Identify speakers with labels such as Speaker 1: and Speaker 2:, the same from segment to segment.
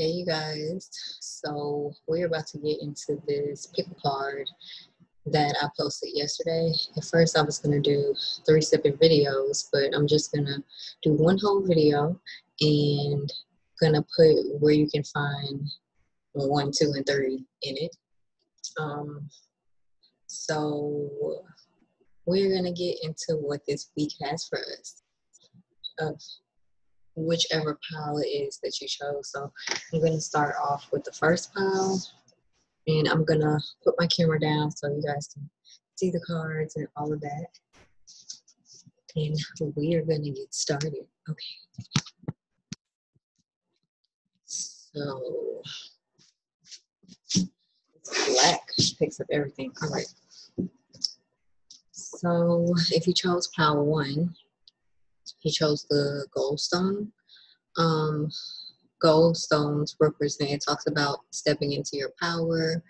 Speaker 1: Hey, you guys. So we're about to get into this pick a card that I posted yesterday. At first, I was going to do three separate videos, but I'm just going to do one whole video and going to put where you can find one, two, and three in it. Um, so we're going to get into what this week has for us of whichever pile it is that you chose. So I'm going to start off with the first pile and I'm going to put my camera down so you guys can see the cards and all of that. And we are going to get started. Okay. So black picks up everything. All right. So if you chose pile one, he chose the gold stone. Um, gold stones represent, it talks about stepping into your power.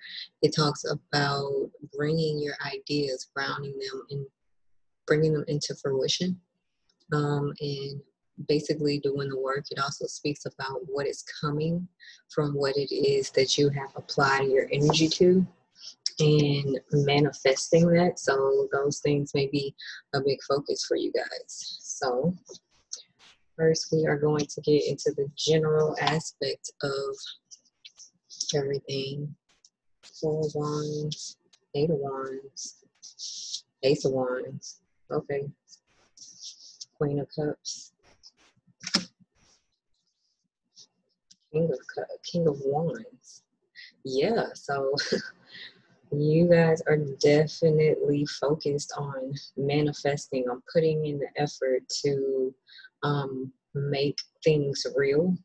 Speaker 1: It talks about bringing your ideas, grounding them, and bringing them into fruition. Um, and basically doing the work. It also speaks about what is coming from what it is that you have applied your energy to and manifesting that. So those things may be a big focus for you guys. So first we are going to get into the general aspect of everything. Four of Wands, Eight of Wands, Ace of Wands. Okay. Queen of Cups. King of King of Wands. Yeah, so you guys are definitely focused on manifesting, on putting in the effort to um, make things real,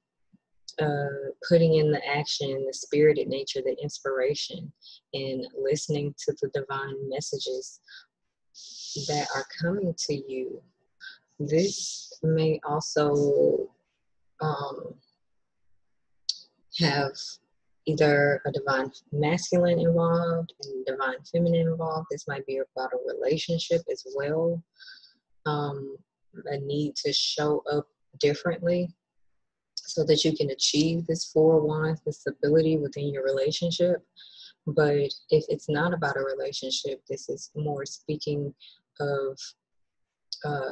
Speaker 1: uh, putting in the action, the spirited nature, the inspiration, and listening to the divine messages that are coming to you. This may also um, have either a divine masculine involved and divine feminine involved. This might be about a relationship as well. Um, a need to show up differently so that you can achieve this four wands, the stability within your relationship. But if it's not about a relationship, this is more speaking of uh,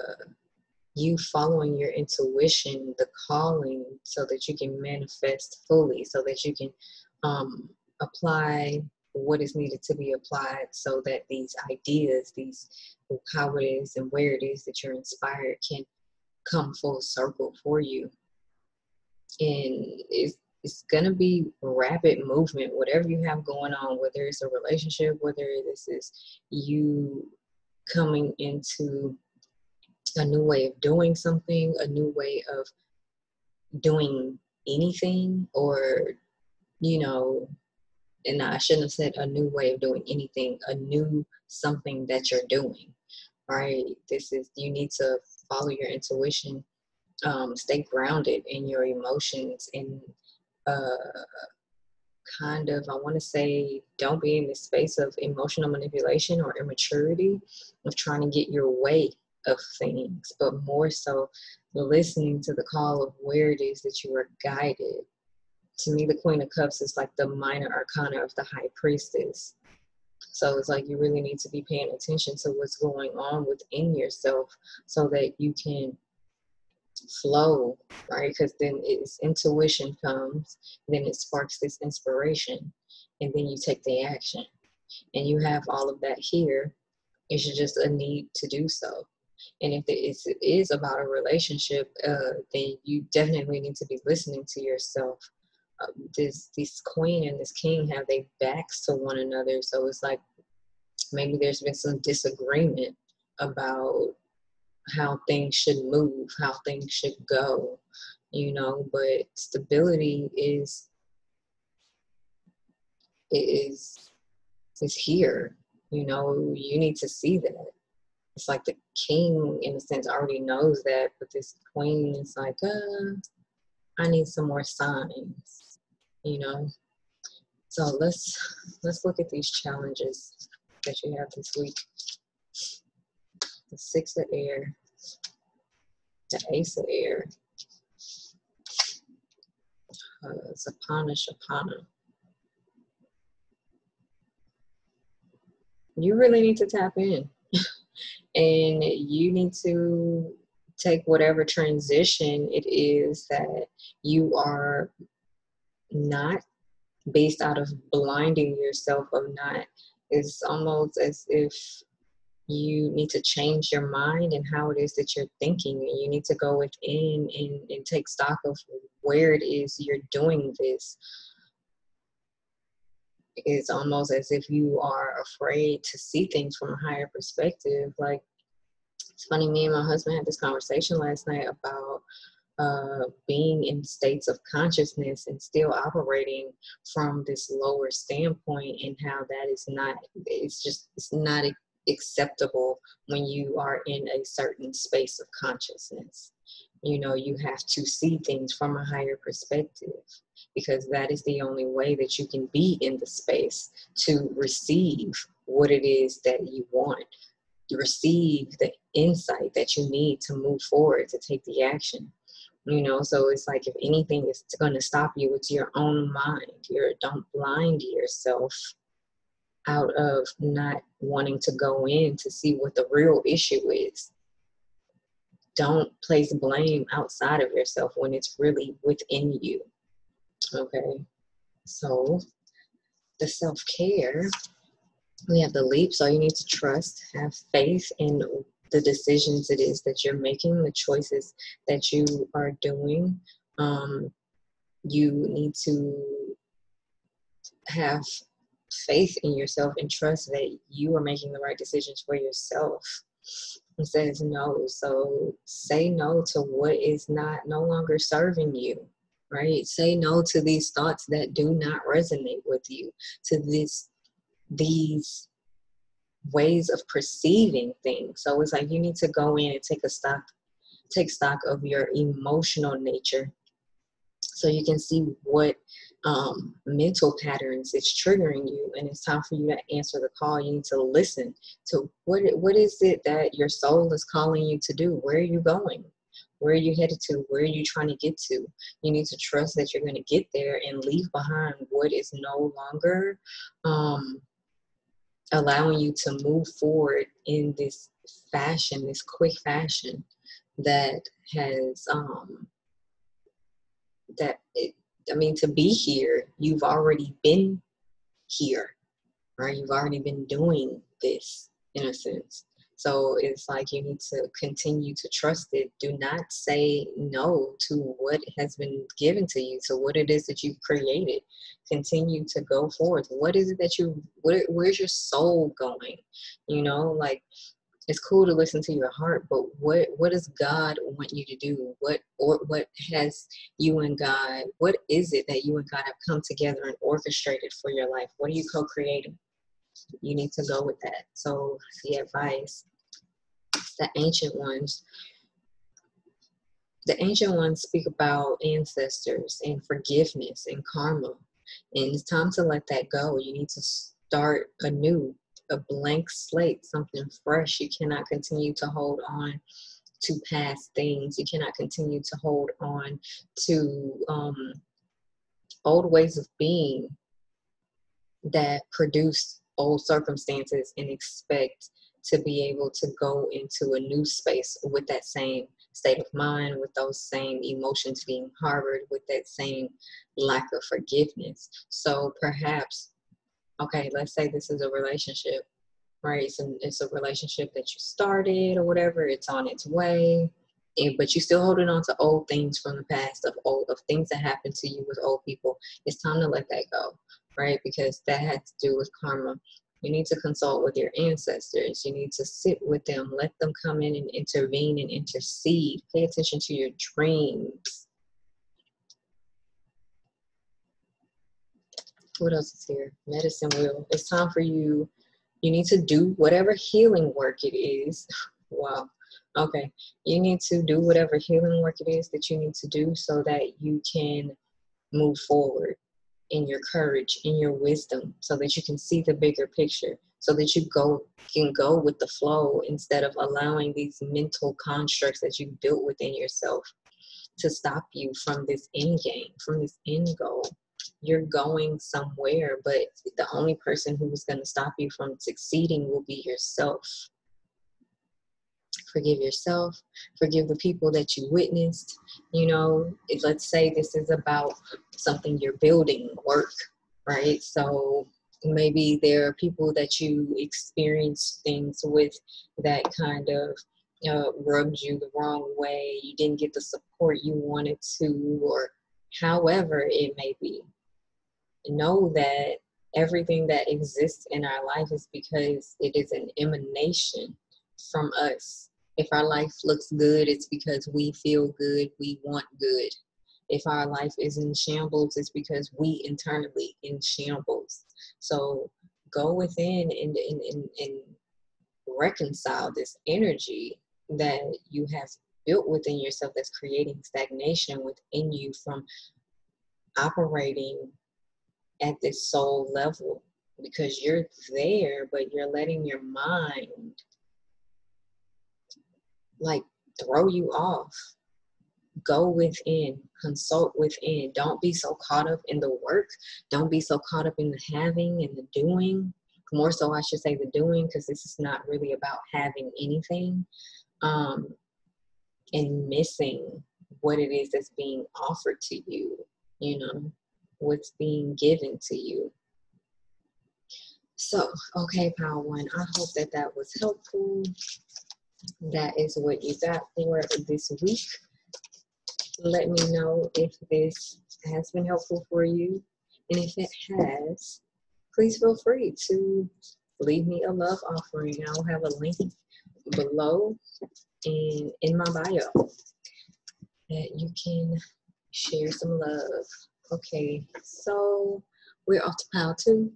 Speaker 1: you following your intuition, the calling, so that you can manifest fully, so that you can um, apply what is needed to be applied so that these ideas, these how it is and where it is that you're inspired can come full circle for you. And it's it's gonna be rapid movement, whatever you have going on, whether it's a relationship, whether this is you coming into a new way of doing something, a new way of doing anything, or you know, and I shouldn't have said a new way of doing anything, a new something that you're doing, right? This is, you need to follow your intuition, um, stay grounded in your emotions, and uh, kind of, I want to say, don't be in the space of emotional manipulation or immaturity of trying to get your way of things, but more so listening to the call of where it is that you are guided to me, the Queen of Cups is like the minor arcana of the High Priestess. So it's like you really need to be paying attention to what's going on within yourself so that you can flow, right? Because then it's intuition comes, then it sparks this inspiration, and then you take the action. And you have all of that here. It's just a need to do so. And if it is about a relationship, uh, then you definitely need to be listening to yourself. This this queen and this king have their backs to one another. So it's like maybe there's been some disagreement about how things should move how things should go you know but stability is is is here. You know you need to see that it's like the king in a sense already knows that but this queen is like uh i need some more signs you know. So let's let's look at these challenges that you have this week. The six of air, the ace of air. uh, Zapana Shapana. You really need to tap in. And you need to take whatever transition it is that you are not based out of blinding yourself of not. It's almost as if you need to change your mind and how it is that you're thinking you need to go within and, and take stock of where it is you're doing this it's almost as if you are afraid to see things from a higher perspective like it's funny me and my husband had this conversation last night about uh, being in states of consciousness and still operating from this lower standpoint and how that is not it's just it's not acceptable when you are in a certain space of consciousness. You know, you have to see things from a higher perspective because that is the only way that you can be in the space to receive what it is that you want, to receive the insight that you need to move forward, to take the action. You know, so it's like if anything is going to stop you, it's your own mind. You're don't blind yourself out of not wanting to go in to see what the real issue is. Don't place blame outside of yourself when it's really within you. Okay, so the self care, we have the leap, so you need to trust, have faith in the decisions it is that you're making, the choices that you are doing. Um, you need to have faith in yourself and trust that you are making the right decisions for yourself. It says no. So say no to what is not no longer serving you. Right? Say no to these thoughts that do not resonate with you, to this these ways of perceiving things. So it's like you need to go in and take a stock, take stock of your emotional nature so you can see what um, mental patterns it's triggering you and it's time for you to answer the call you need to listen to what what is it that your soul is calling you to do where are you going where are you headed to where are you trying to get to you need to trust that you're going to get there and leave behind what is no longer um, allowing you to move forward in this fashion this quick fashion that has um, that it, I mean, to be here, you've already been here, right? You've already been doing this in a sense. So it's like you need to continue to trust it. Do not say no to what has been given to you, to what it is that you've created. Continue to go forth. What is it that you, where's your soul going? You know, like it's cool to listen to your heart, but what what does God want you to do? What or what has you and God? What is it that you and God have come together and orchestrated for your life? What are you co-creating? You need to go with that. So the advice, the ancient ones, the ancient ones speak about ancestors and forgiveness and karma, and it's time to let that go. You need to start anew a blank slate, something fresh. You cannot continue to hold on to past things. You cannot continue to hold on to um, old ways of being that produce old circumstances and expect to be able to go into a new space with that same state of mind, with those same emotions being harbored, with that same lack of forgiveness. So perhaps okay, let's say this is a relationship, right? It's a, it's a relationship that you started or whatever, it's on its way, and, but you're still holding on to old things from the past of old of things that happened to you with old people. It's time to let that go, right? Because that had to do with karma. You need to consult with your ancestors. You need to sit with them, let them come in and intervene and intercede. Pay attention to your dreams what else is here? Medicine wheel. It's time for you. You need to do whatever healing work it is. wow. Okay. You need to do whatever healing work it is that you need to do so that you can move forward in your courage, in your wisdom, so that you can see the bigger picture, so that you go can go with the flow instead of allowing these mental constructs that you built within yourself to stop you from this end game, from this end goal. You're going somewhere, but the only person who's going to stop you from succeeding will be yourself. Forgive yourself, forgive the people that you witnessed. You know, let's say this is about something you're building, work, right? So maybe there are people that you experience things with that kind of uh, rubbed you the wrong way, you didn't get the support you wanted to, or however it may be. Know that everything that exists in our life is because it is an emanation from us. If our life looks good, it's because we feel good, we want good. If our life is in shambles, it's because we internally in shambles. So go within and, and, and, and reconcile this energy that you have built within yourself that's creating stagnation within you from operating at this soul level because you're there, but you're letting your mind like throw you off. Go within, consult within. Don't be so caught up in the work. Don't be so caught up in the having and the doing. More so, I should say the doing, because this is not really about having anything um, and missing what it is that's being offered to you, you know, what's being given to you. So, okay, Power One, I hope that that was helpful. That is what you got for this week. Let me know if this has been helpful for you. And if it has, please feel free to leave me a love offering. I'll have a link below and in my bio that you can share some love. Okay, so we're off to pile two.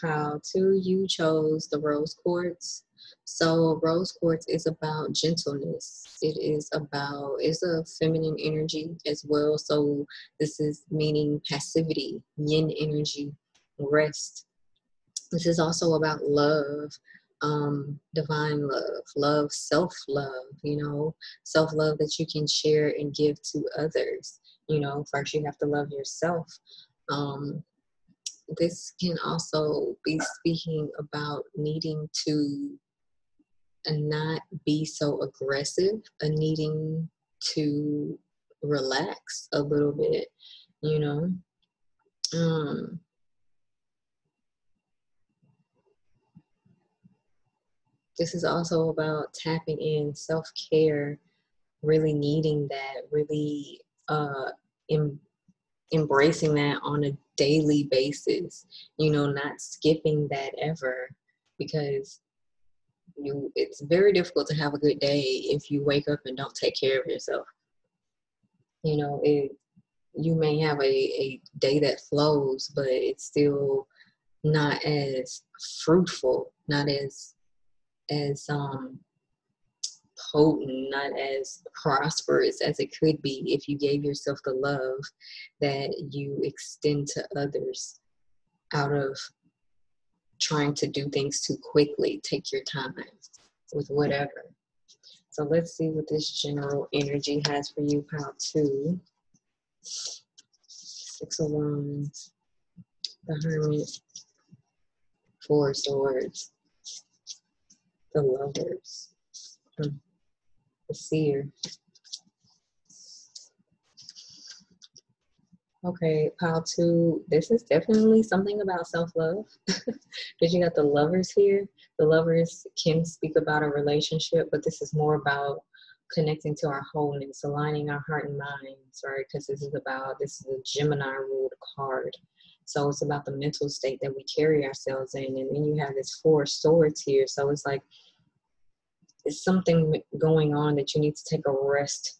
Speaker 1: Pile two, you chose the rose quartz. So rose quartz is about gentleness. It is about it's a feminine energy as well. So this is meaning passivity, yin energy, rest. This is also about love, um, divine love, love, self love, you know, self love that you can share and give to others. You know, first you have to love yourself. Um, this can also be speaking about needing to not be so aggressive, and needing to relax a little bit, you know. Um, this is also about tapping in self care, really needing that, really uh, em- embracing that on a daily basis, you know, not skipping that ever because you it's very difficult to have a good day if you wake up and don't take care of yourself. You know, it you may have a, a day that flows, but it's still not as fruitful, not as as um, potent, not as prosperous as it could be if you gave yourself the love that you extend to others out of trying to do things too quickly. Take your time with whatever. So let's see what this general energy has for you, pile two. Six of Wands, the Hermit, Four Swords, the lovers, the seer. Okay, pile two. This is definitely something about self love. Because you got the lovers here. The lovers can speak about a relationship, but this is more about connecting to our wholeness, aligning our heart and minds, right? Because this is about, this is a Gemini ruled card. So it's about the mental state that we carry ourselves in. And then you have this four swords here. So it's like it's something going on that you need to take a rest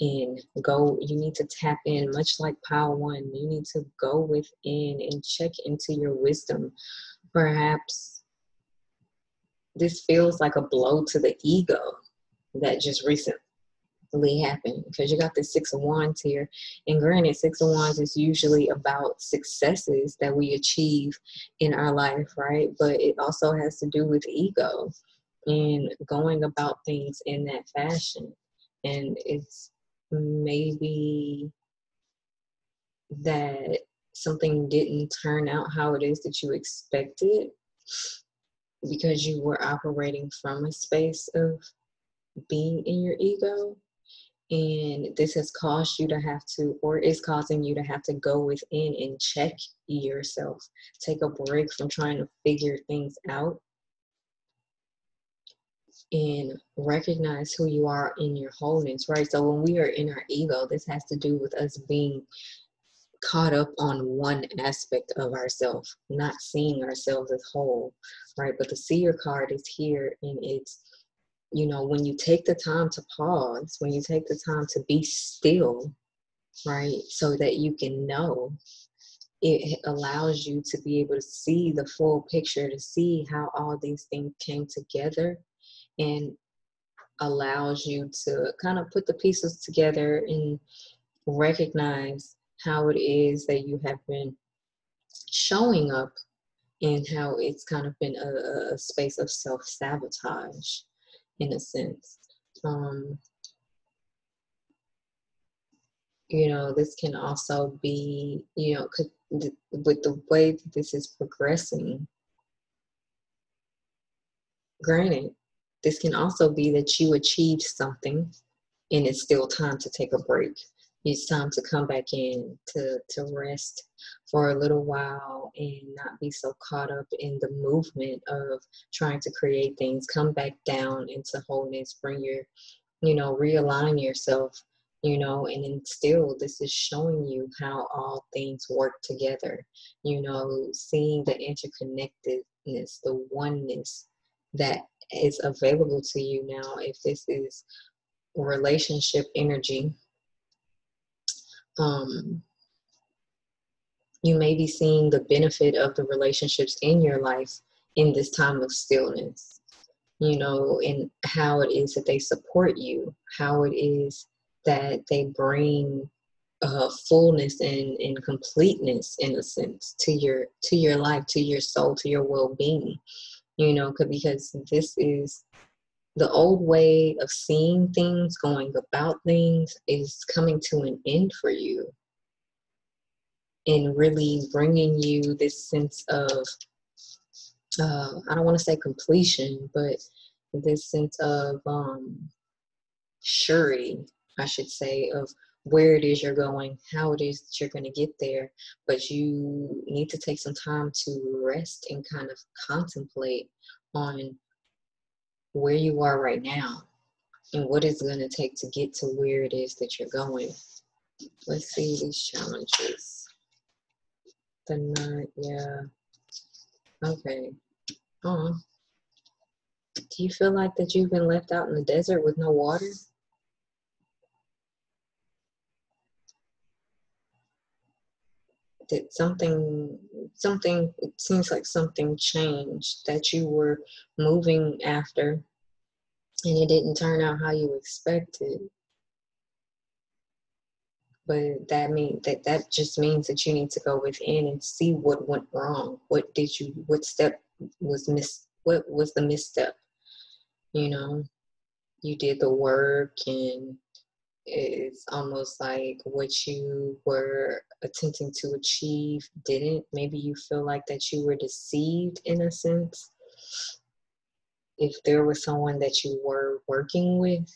Speaker 1: in. Go, you need to tap in, much like pile one. You need to go within and check into your wisdom. Perhaps this feels like a blow to the ego that just recently happened because you got the six of wands here and granted six of wands is usually about successes that we achieve in our life right but it also has to do with ego and going about things in that fashion and it's maybe that something didn't turn out how it is that you expected because you were operating from a space of being in your ego. And this has caused you to have to or is causing you to have to go within and check yourself take a break from trying to figure things out and recognize who you are in your wholeness right? So when we are in our ego this has to do with us being caught up on one aspect of ourselves not seeing ourselves as whole right? But the seer card is here and it's you know, when you take the time to pause, when you take the time to be still, right, so that you can know, it allows you to be able to see the full picture, to see how all these things came together, and allows you to kind of put the pieces together and recognize how it is that you have been showing up and how it's kind of been a, a space of self sabotage in a sense. Um, you know, this can also be, you know, with the way that this is progressing. Granted, this can also be that you achieved something and it's still time to take a break. It's time to come back in to to rest for a little while and not be so caught up in the movement of trying to create things. Come back down into wholeness. Bring your you know realign yourself you know and then still this is showing you how all things work together. You know seeing the interconnectedness the oneness that is available to you now if this is relationship energy. Um, you may be seeing the benefit of the relationships in your life in this time of stillness you know and how it is that they support you how it is that they bring uh, fullness and, and completeness in a sense to your to your life to your soul to your well-being you know because this is the old way of seeing things, going about things, is coming to an end for you. And really bringing you this sense of, uh, I don't want to say completion, but this sense of um, surety, I should say, of where it is you're going, how it is that you're going to get there. But you need to take some time to rest and kind of contemplate on where you are right now and what it's going to take to get to where it is that you're going. Let's see these challenges. The night, yeah. Okay. Oh. Do you feel like that you've been left out in the desert with no water? Did something something it seems like something changed that you were moving after and it didn't turn out how you expected. But that mean that that just means that you need to go within and see what went wrong. What did you what step was miss what was the misstep? You know you did the work and it's almost like what you were attempting to achieve didn't. Maybe you feel like that you were deceived in a sense. If there was someone that you were working with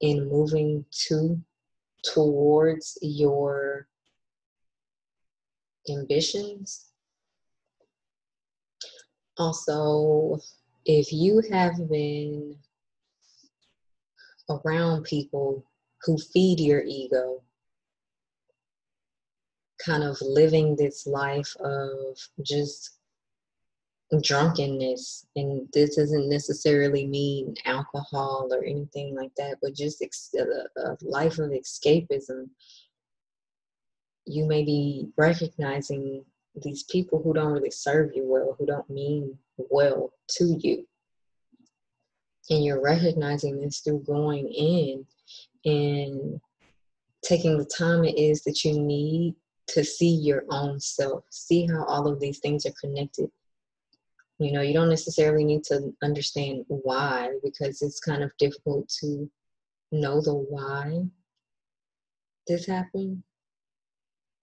Speaker 1: in moving to towards your ambitions. Also, if you have been around people who feed your ego, kind of living this life of just drunkenness. And this doesn't necessarily mean alcohol or anything like that, but just a life of escapism. You may be recognizing these people who don't really serve you well, who don't mean well to you. And you're recognizing this through going in and taking the time it is that you need to see your own self, see how all of these things are connected. You know, you don't necessarily need to understand why because it's kind of difficult to know the why this happened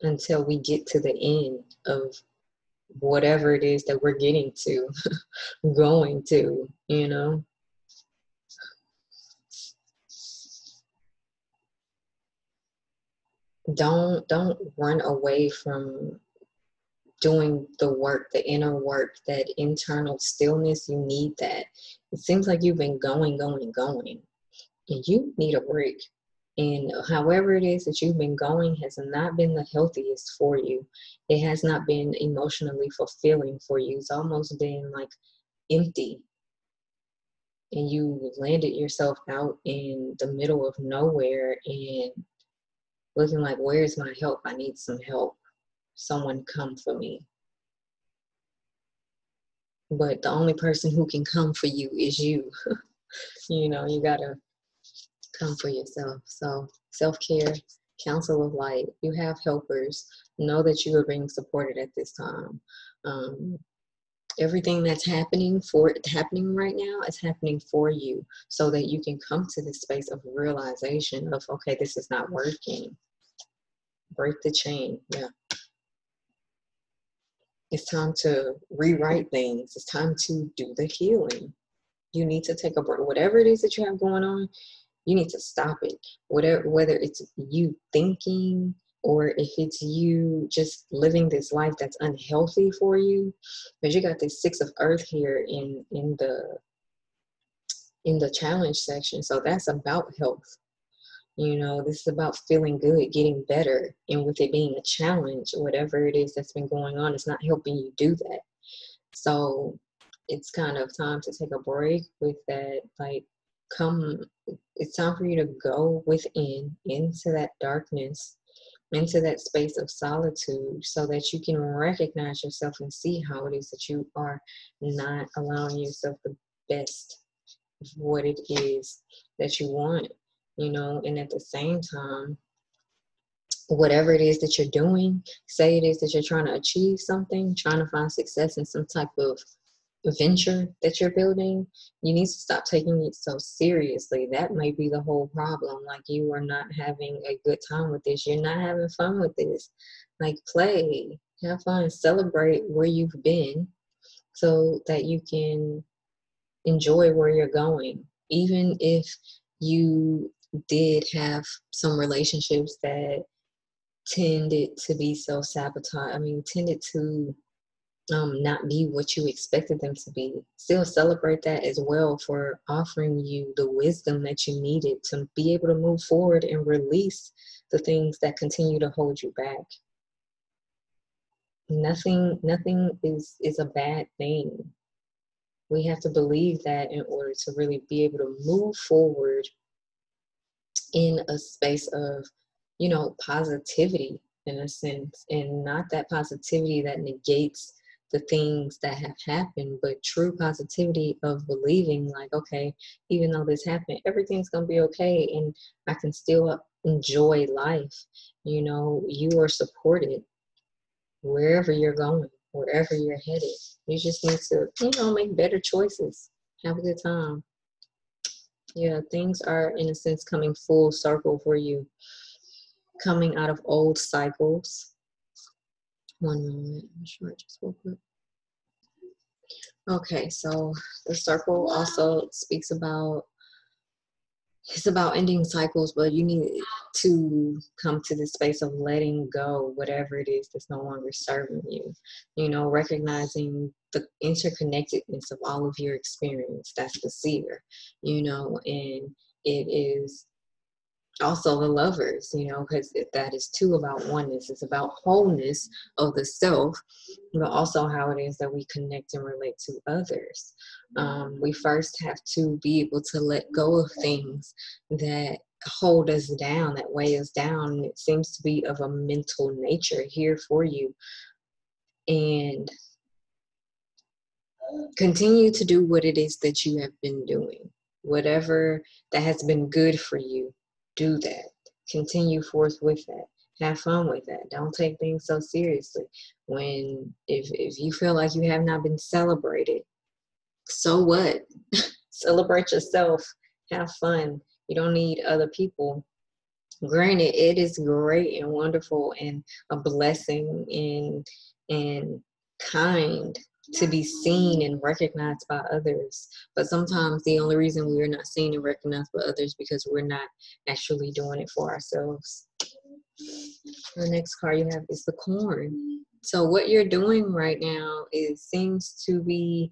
Speaker 1: until we get to the end of whatever it is that we're getting to, going to, you know. Don't don't run away from doing the work, the inner work, that internal stillness. You need that. It seems like you've been going, going, going, and you need a break. And however it is that you've been going has not been the healthiest for you. It has not been emotionally fulfilling for you. It's almost been like empty. And you landed yourself out in the middle of nowhere and looking like, where's my help? I need some help. Someone come for me. But the only person who can come for you is you. you know, you gotta come for yourself. So, self care, council of light, you have helpers. Know that you are being supported at this time. Um, everything that's happening for happening right now is happening for you so that you can come to this space of realization of okay this is not working. Break the chain. Yeah. It's time to rewrite things. It's time to do the healing. You need to take a break. Whatever it is that you have going on you need to stop it. Whatever whether it's you thinking or if it's you just living this life that's unhealthy for you. Because you got this six of earth here in in the in the challenge section. So that's about health. You know this is about feeling good getting better and with it being a challenge whatever it is that's been going on it's not helping you do that. So it's kind of time to take a break with that like come it's time for you to go within into that darkness into that space of solitude so that you can recognize yourself and see how it is that you are not allowing yourself the best of what it is that you want you know and at the same time whatever it is that you're doing say it is that you're trying to achieve something trying to find success in some type of venture that you're building, you need to stop taking it so seriously. That may be the whole problem. Like you are not having a good time with this. You're not having fun with this. Like play, have fun, celebrate where you've been so that you can enjoy where you're going. Even if you did have some relationships that tended to be self sabotage, I mean, tended to um, not be what you expected them to be. Still celebrate that as well for offering you the wisdom that you needed to be able to move forward and release the things that continue to hold you back. Nothing, nothing is is a bad thing. We have to believe that in order to really be able to move forward in a space of, you know, positivity in a sense, and not that positivity that negates the things that have happened, but true positivity of believing, like, okay, even though this happened, everything's to be okay and I can still enjoy life. You know, you are supported wherever you're going, wherever you're headed. You just need to, you know, make better choices. Have a good time. Yeah, things are, in a sense, coming full circle for you, coming out of old cycles one moment. I'm sure it just woke up. Okay, so the circle also speaks about it's about ending cycles, but you need to come to the space of letting go whatever it is that's no longer serving you. You know, recognizing the interconnectedness of all of your experience. That's the seer, you know, and it is also the lovers, you know, because that is too about oneness. It's about wholeness of the self, but also how it is that we connect and relate to others. Um, we first have to be able to let go of things that hold us down, that weigh us down. It seems to be of a mental nature here for you. And continue to do what it is that you have been doing, whatever that has been good for you do that. Continue forth with that. Have fun with that. Don't take things so seriously. When if if you feel like you have not been celebrated, so what? Celebrate yourself. Have fun. You don't need other people. Granted, it is great and wonderful and a blessing and and kind to be seen and recognized by others. But sometimes the only reason we're not seen and recognized by others because we're not actually doing it for ourselves. The next card you have is the corn. So what you're doing right now is seems to be,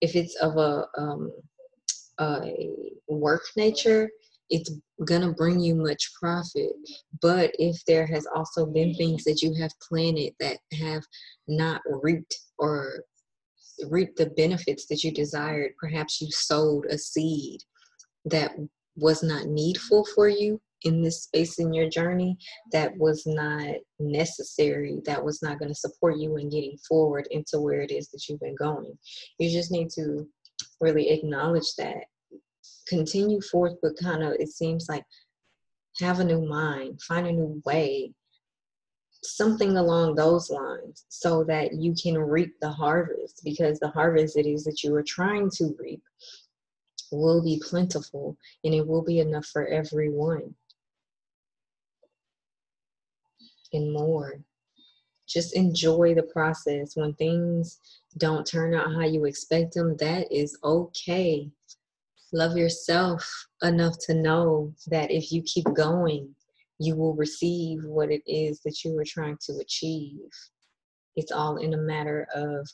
Speaker 1: if it's of a um, a work nature, it's gonna bring you much profit. But if there has also been things that you have planted that have not reaped or reaped the benefits that you desired, perhaps you sowed a seed that was not needful for you in this space in your journey that was not necessary, that was not going to support you in getting forward into where it is that you've been going. You just need to really acknowledge that. Continue forth, but kind of, it seems like have a new mind, find a new way, something along those lines, so that you can reap the harvest because the harvest it is that you are trying to reap will be plentiful and it will be enough for everyone and more. Just enjoy the process. When things don't turn out how you expect them, that is okay. Love yourself enough to know that if you keep going, you will receive what it is that you are trying to achieve. It's all in a matter of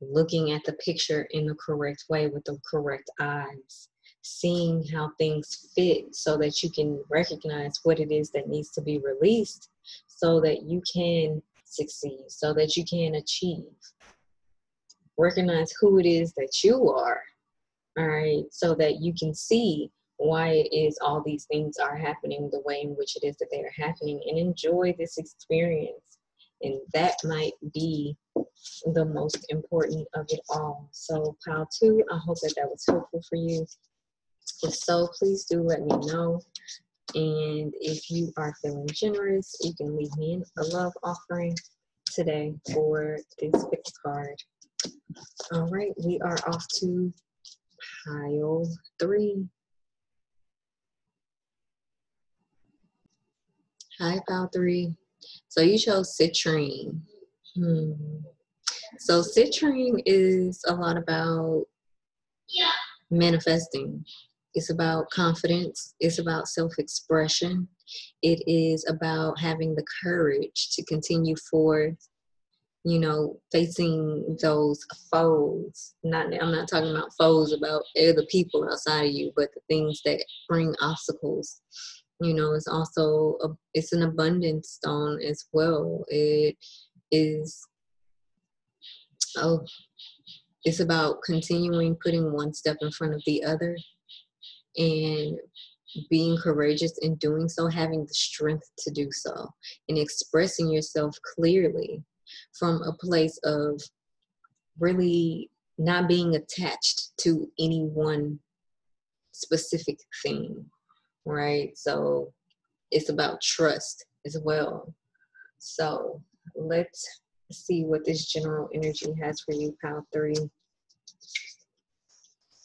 Speaker 1: looking at the picture in the correct way with the correct eyes, seeing how things fit so that you can recognize what it is that needs to be released so that you can succeed, so that you can achieve. Recognize who it is that you are, all right, so that you can see why it is all these things are happening the way in which it is that they are happening and enjoy this experience. And that might be the most important of it all. So, pile two, I hope that that was helpful for you. If so, please do let me know. And if you are feeling generous, you can leave me a love offering today for this pick card. All right, we are off to pile three. Hi, three. So you chose citrine. Hmm. So citrine is a lot about manifesting. It's about confidence. It's about self expression. It is about having the courage to continue forth, you know, facing those foes. Not, I'm not talking about foes about other people outside of you, but the things that bring obstacles. You know, it's also a, it's an abundance stone as well. It is oh, it's about continuing putting one step in front of the other and being courageous in doing so, having the strength to do so, and expressing yourself clearly from a place of really not being attached to any one specific thing, right? So it's about trust as well. So let's see what this general energy has for you, pile three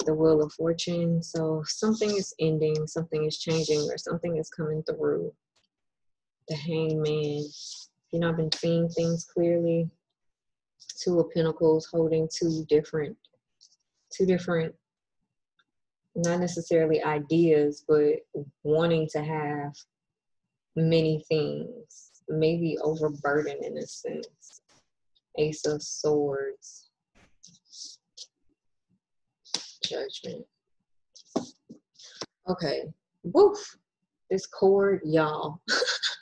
Speaker 1: the wheel of fortune. So something is ending, something is changing, or something is coming through. The hangman. You know, I've been seeing things clearly. Two of Pentacles holding two different, two different, not necessarily ideas, but wanting to have many things, maybe overburdened in a sense. Ace of Swords judgment. Okay. Woof. This cord, y'all.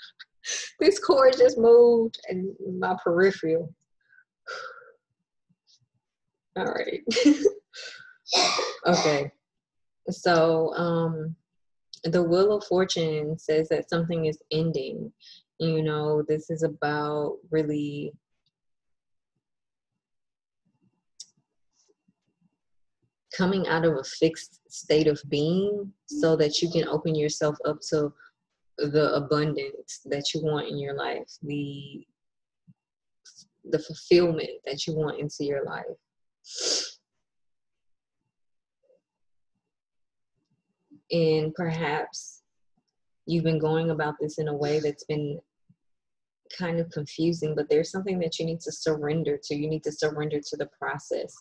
Speaker 1: this cord just moved and my peripheral. All right. okay. So, um, the Wheel of Fortune says that something is ending. You know, this is about really coming out of a fixed state of being so that you can open yourself up to the abundance that you want in your life the the fulfillment that you want into your life and perhaps you've been going about this in a way that's been kind of confusing, but there's something that you need to surrender to. You need to surrender to the process.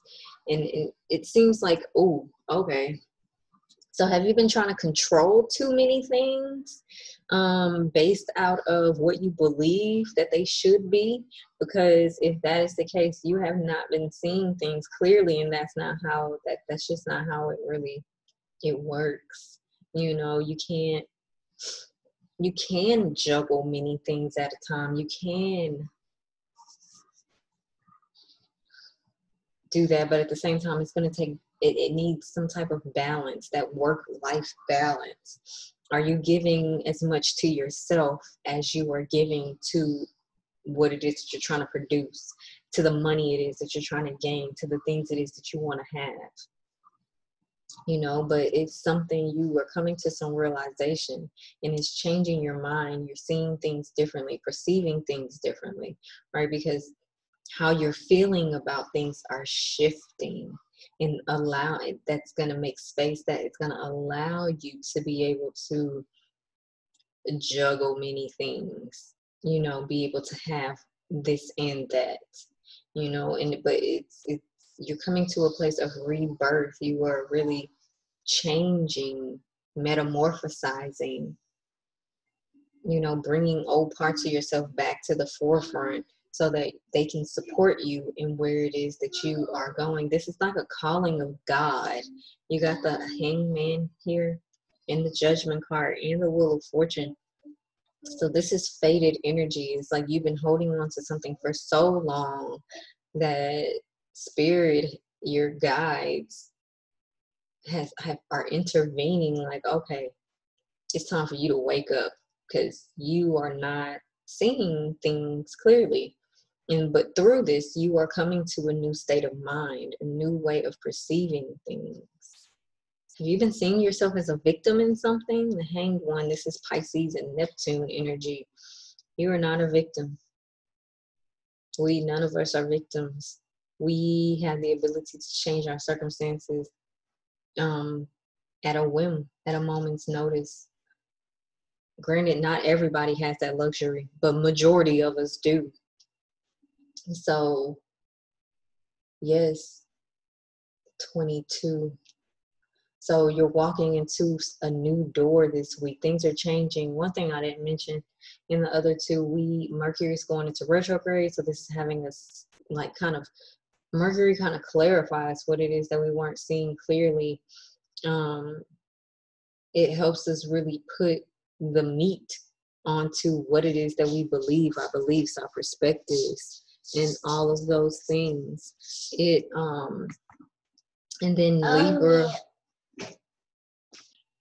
Speaker 1: And it, it seems like, oh, okay. So have you been trying to control too many things um, based out of what you believe that they should be? Because if that is the case, you have not been seeing things clearly, and that's not how that that's just not how it really it works. You know, you can't you can juggle many things at a time. You can do that, but at the same time, it's going to take it, it needs some type of balance, that work life balance. Are you giving as much to yourself as you are giving to what it is that you're trying to produce, to the money it is that you're trying to gain, to the things it is that you want to have? You know but it's something you are coming to some realization and it's changing your mind. You're seeing things differently perceiving things differently right? Because how you're feeling about things are shifting and allow it that's going to make space that it's going to allow you to be able to juggle many things you know be able to have this and that you know and but it's it's you're coming to a place of rebirth. You are really changing, metamorphosizing, you know, bringing old parts of yourself back to the forefront so that they can support you in where it is that you are going. This is like a calling of God. You got the hangman here in the judgment card and the wheel of fortune. So this is faded energy. It's like you've been holding on to something for so long that spirit, your guides, has have are intervening. Like, okay, it's time for you to wake up because you are not seeing things clearly. And but through this, you are coming to a new state of mind, a new way of perceiving things. Have you been seeing yourself as a victim in something? The hanged one, this is Pisces and Neptune energy. You are not a victim. We, none of us are victims we have the ability to change our circumstances um, at a whim, at a moment's notice. Granted, not everybody has that luxury, but majority of us do. So, yes, 22. So you're walking into a new door this week. Things are changing. One thing I didn't mention in the other two, we Mercury is going into retrograde, so this is having us like kind of Mercury kind of clarifies what it is that we weren't seeing clearly. Um, it helps us really put the meat onto what it is that we believe, our beliefs, our perspectives, and all of those things. It um, and then oh, Libra.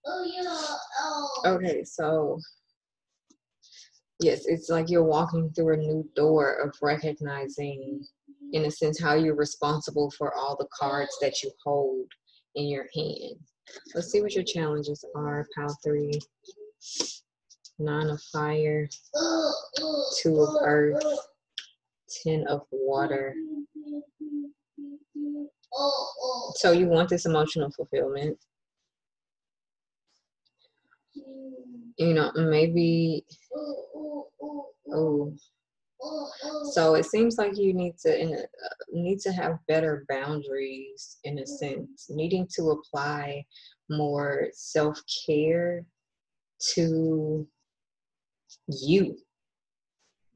Speaker 1: Oh, yeah. Oh. Okay, so yes, it's like you're walking through a new door of recognizing in a sense how you're responsible for all the cards that you hold in your hand. Let's see what your challenges are. Pile three, nine of fire, two of earth, ten of water. So you want this emotional fulfillment. You know, maybe oh so it seems like you need to in uh, need to have better boundaries in a sense, needing to apply more self care to you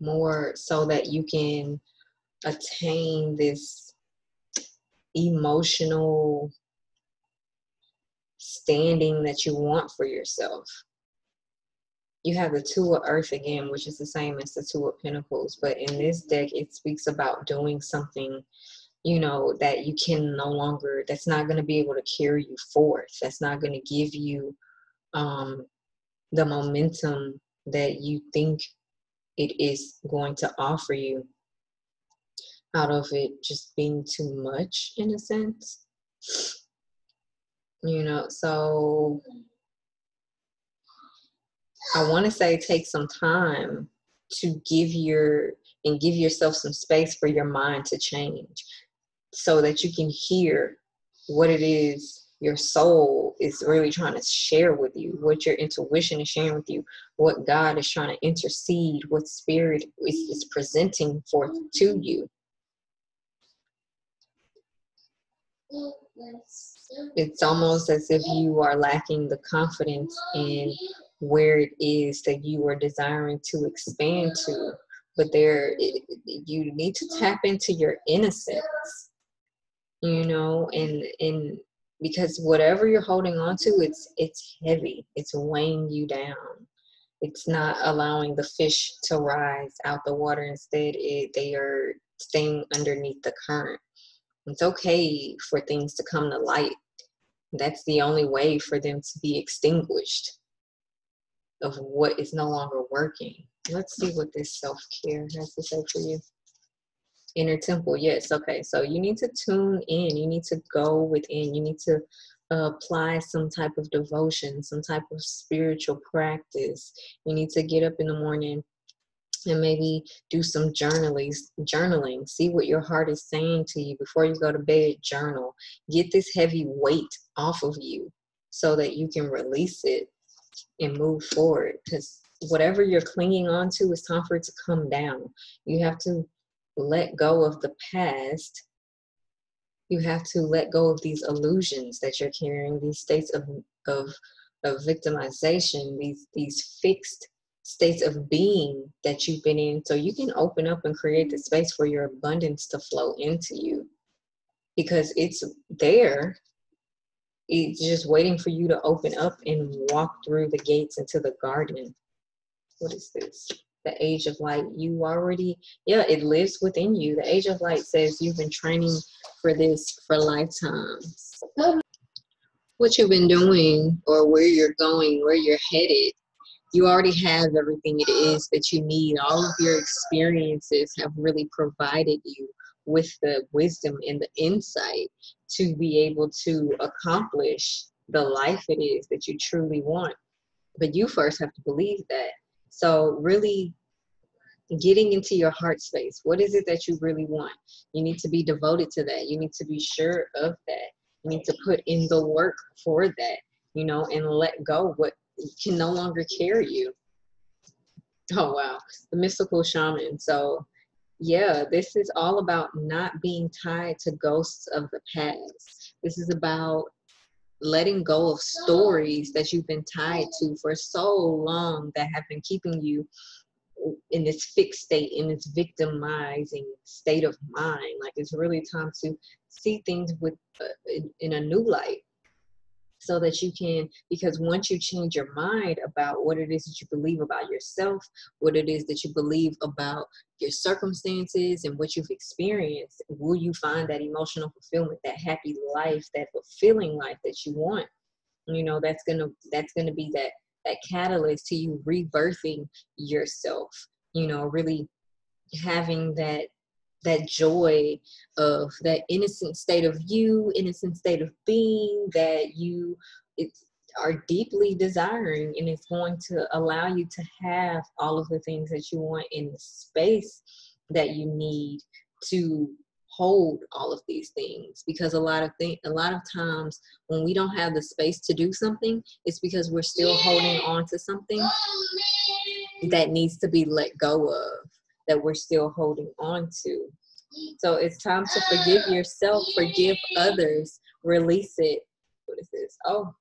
Speaker 1: more so that you can attain this emotional standing that you want for yourself you have the two of earth again which is the same as the two of pentacles. But in this deck it speaks about doing something you know that you can no longer that's not going to be able to carry you forth. That's not going to give you um the momentum that you think it is going to offer you out of it just being too much in a sense. You know so I want to say take some time to give your and give yourself some space for your mind to change so that you can hear what it is your soul is really trying to share with you, what your intuition is sharing with you, what God is trying to intercede, what spirit is, is presenting forth to you. It's almost as if you are lacking the confidence in where it is that you are desiring to expand to. But there, it, you need to tap into your innocence, you know, and and because whatever you're holding on to, it's it's heavy. It's weighing you down. It's not allowing the fish to rise out the water. Instead, it, they are staying underneath the current. It's okay for things to come to light. That's the only way for them to be extinguished of what is no longer working. Let's see what this self care has to say for you. Inner temple, yes. Okay, so you need to tune in. You need to go within. You need to apply some type of devotion, some type of spiritual practice. You need to get up in the morning and maybe do some journaling journaling see what your heart is saying to you before you go to bed journal get this heavy weight off of you so that you can release it and move forward because whatever you're clinging on to it's time for it to come down. You have to let go of the past. You have to let go of these illusions that you're carrying these states of of of victimization these these fixed states of being that you've been in. So you can open up and create the space for your abundance to flow into you because it's there it's just waiting for you to open up and walk through the gates into the garden. What is this? The age of light. You already yeah it lives within you. The age of light says you've been training for this for lifetimes. What you've been doing or where you're going where you're headed you already have everything it is that you need. All of your experiences have really provided you with the wisdom and the insight to be able to accomplish the life it is that you truly want. But you first have to believe that. So, really getting into your heart space. What is it that you really want? You need to be devoted to that. You need to be sure of that. You need to put in the work for that, you know, and let go what can no longer carry you. Oh wow, the mystical shaman. So yeah, this is all about not being tied to ghosts of the past. This is about letting go of stories that you've been tied to for so long that have been keeping you in this fixed state, in this victimizing state of mind. Like it's really time to see things with uh, in, in a new light so that you can because once you change your mind about what it is that you believe about yourself what it is that you believe about your circumstances and what you've experienced will you find that emotional fulfillment that happy life that fulfilling life that you want? You know that's gonna that's gonna be that that catalyst to you rebirthing yourself you know really having that that joy of that innocent state of you, innocent state of being that you are deeply desiring, and it's going to allow you to have all of the things that you want in the space that you need to hold all of these things. Because a lot of thing a lot of times when we don't have the space to do something it's because we're still holding on to something that needs to be let go of that we're still holding on to. So it's time to forgive yourself, forgive others, release it. What is this? Oh,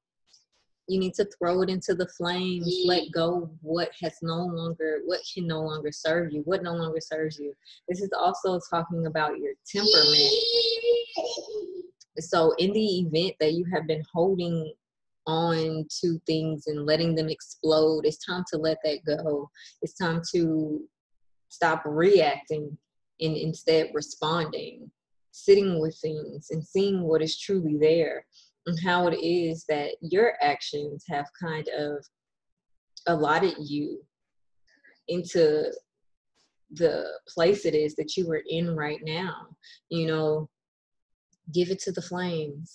Speaker 1: you need to throw it into the flames, let go what has no longer, what can no longer serve you, what no longer serves you. This is also talking about your temperament. So, in the event that you have been holding on to things and letting them explode, it's time to let that go. It's time to stop reacting and instead responding, sitting with things and seeing what is truly there and how it is that your actions have kind of allotted you into the place it is that you are in right now. You know, give it to the flames.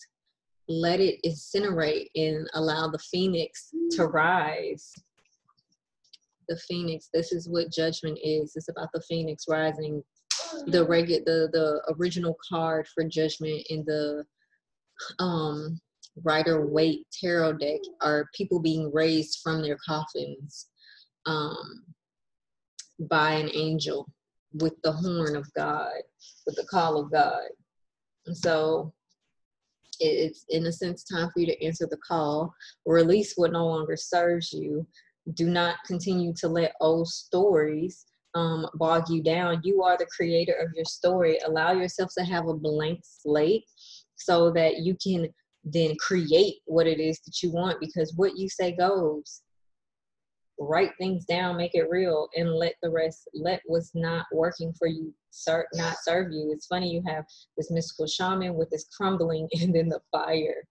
Speaker 1: Let it incinerate and allow the phoenix to rise the phoenix. This is what judgment is. It's about the phoenix rising. The regular, the the original card for judgment in the um Rider Waite tarot deck are people being raised from their coffins um, by an angel with the horn of God, with the call of God. And so it's in a sense time for you to answer the call, release what no longer serves you. Do not continue to let old stories um, bog you down. You are the creator of your story. Allow yourself to have a blank slate so that you can then create what it is that you want because what you say goes write things down, make it real, and let the rest, let what's not working for you ser- not serve you. It's funny you have this mystical shaman with this crumbling and then the fire.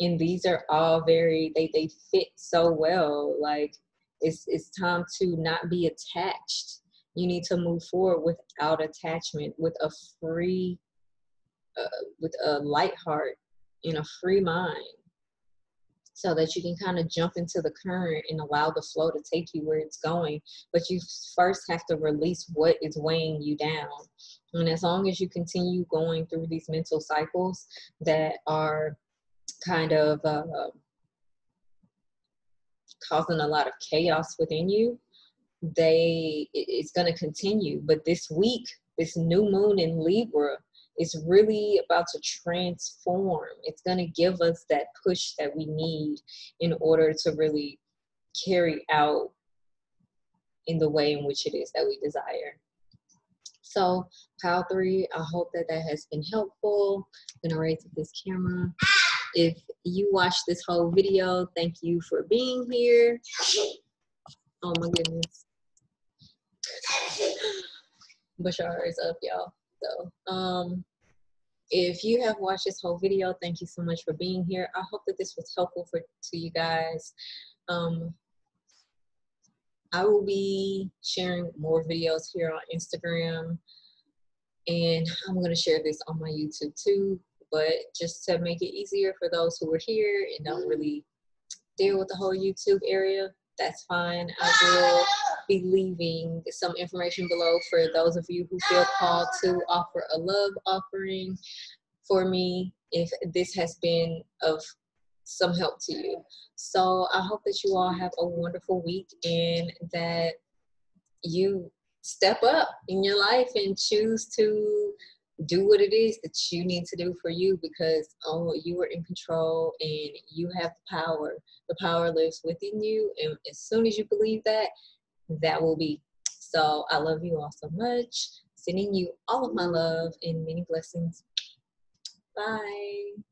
Speaker 1: And these are all very they they fit so well. Like it's it's time to not be attached. You need to move forward without attachment, with a free, uh, with a light heart, and a free mind so that you can kind of jump into the current and allow the flow to take you where it's going. But you first have to release what is weighing you down. And as long as you continue going through these mental cycles that are kind of uh, causing a lot of chaos within you, they it's going to continue. But this week, this new moon in Libra is really about to transform. It's going to give us that push that we need in order to really carry out in the way in which it is that we desire. So, Pile 3, I hope that that has been helpful. I'm going to raise up this camera. If you watch this whole video, thank you for being here. Oh my goodness. Bashar is up, y'all. So, um, if you have watched this whole video, thank you so much for being here. I hope that this was helpful for to you guys. Um, I will be sharing more videos here on Instagram, and I'm going to share this on my YouTube too. But just to make it easier for those who are here and don't mm. really deal with the whole YouTube area, that's fine. I will be leaving some information below for those of you who feel called to offer a love offering for me if this has been of some help to you. So I hope that you all have a wonderful week and that you step up in your life and choose to do what it is that you need to do for you because oh you are in control and you have the power. The power lives within you and as soon as you believe that that will be. So i love you all so much. Sending you all of my love and many blessings. Bye